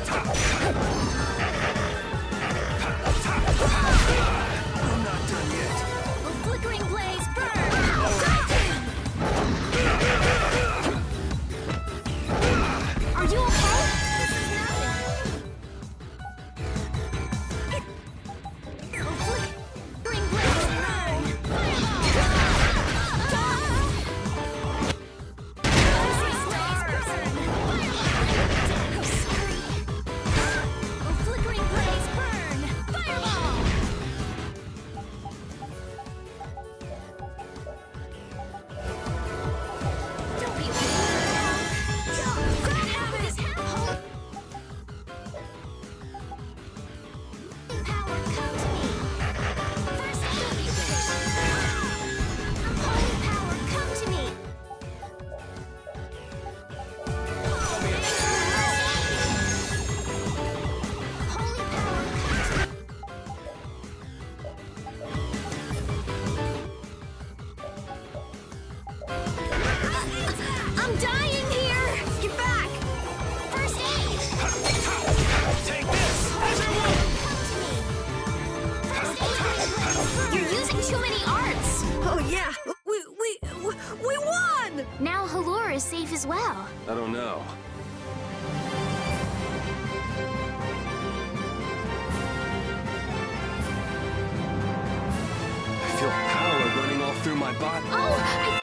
Attack! Oh yeah, we, we, we won! Now Halure is safe as well. I don't know. I feel power running all through my body. Oh, I